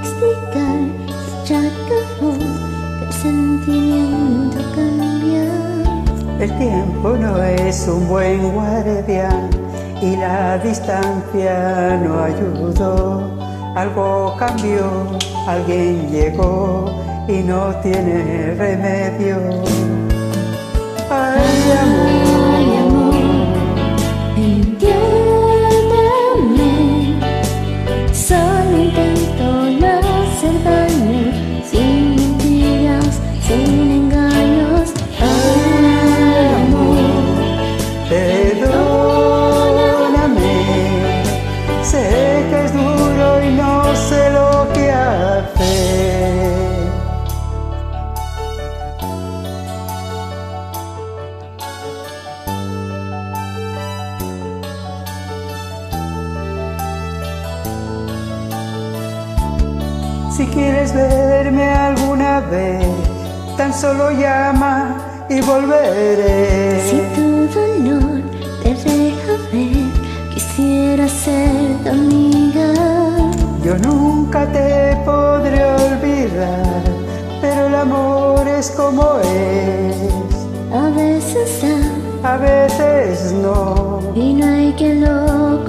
explicar, ya acabó, el sentimiento cambia. El tiempo no es un buen guardián y la distancia no ayudó. Algo cambió, alguien llegó y no tiene remedio. Ay, amor. Si quieres verme alguna vez, tan solo llama y volveré. si tu dolor te deja ver, quisiera ser tu amiga. Yo nunca te podré olvidar, pero el amor es como es. A veces da A veces no. y no hay quien lo.